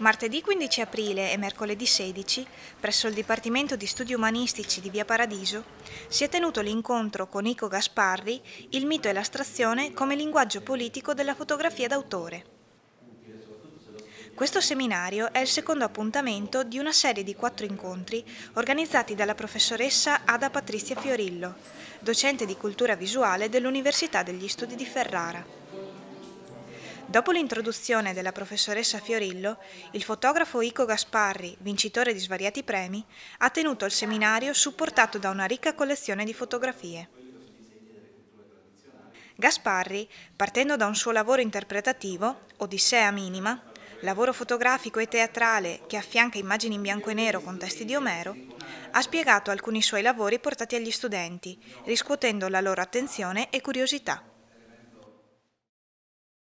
Martedì 15 aprile e mercoledì 16, presso il Dipartimento di Studi Umanistici di Via Paradiso, si è tenuto l'incontro con Ico Gasparri, il mito e l'astrazione come linguaggio politico della fotografia d'autore. Questo seminario è il secondo appuntamento di una serie di quattro incontri organizzati dalla professoressa Ada Patrizia Fiorillo, docente di cultura visuale dell'Università degli Studi di Ferrara. Dopo l'introduzione della professoressa Fiorillo, il fotografo Ico Gasparri, vincitore di svariati premi, ha tenuto il seminario supportato da una ricca collezione di fotografie. Gasparri, partendo da un suo lavoro interpretativo, Odissea minima, lavoro fotografico e teatrale che affianca immagini in bianco e nero con testi di Omero, ha spiegato alcuni suoi lavori portati agli studenti, riscuotendo la loro attenzione e curiosità.